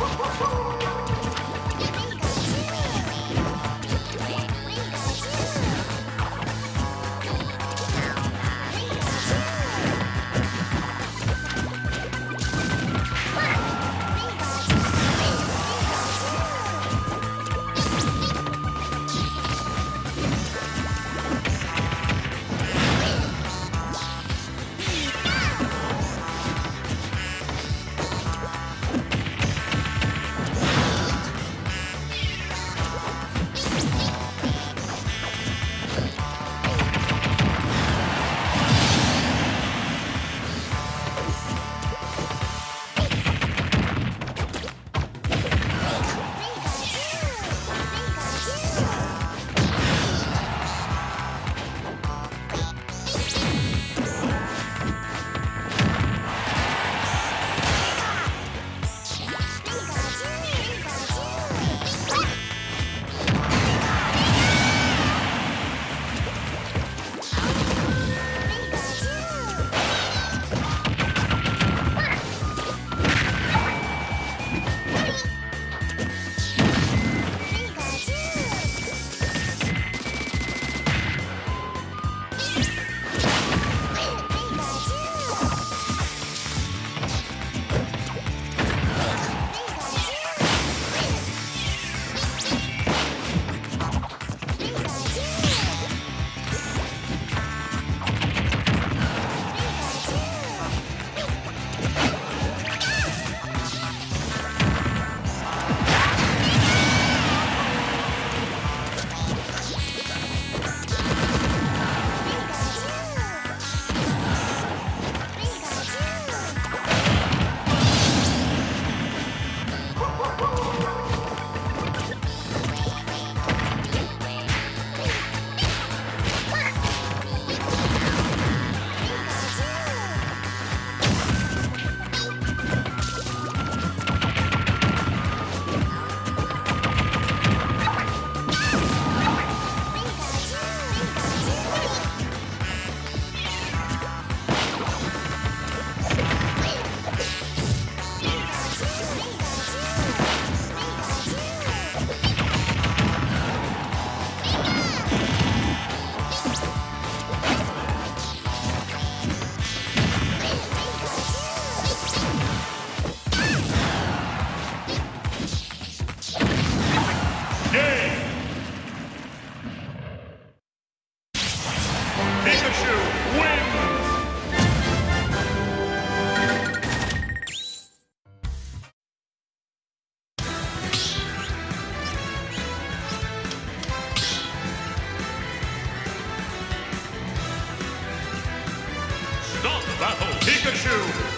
Ho, ho, ho! Battle! Pikachu